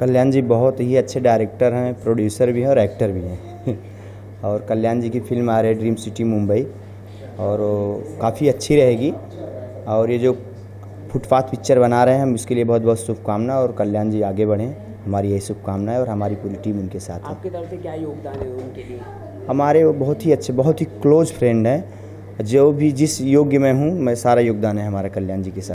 कल्याण जी बहुत ही अच्छे डायरेक्टर हैं प्रोड्यूसर भी हैं और एक्टर भी हैं। और कल्याण जी की फ़िल्म आ रही है ड्रीम सिटी मुंबई और काफ़ी अच्छी रहेगी। और ये जो फुटपाथ पिक्चर बना रहे हैं हम इसके लिए बहुत बहुत शुभकामना और कल्याण जी आगे बढ़ें। हमारी यही शुभकामनाएँ और हमारी पूरी टीम उनके साथ आपकी तरफ़ से क्या योगदान है उनके लिए? हमारे वो बहुत ही अच्छे बहुत ही क्लोज फ्रेंड हैं। जो भी जिस योग्य में हूँ मैं सारा योगदान है हमारा कल्याण जी के साथ।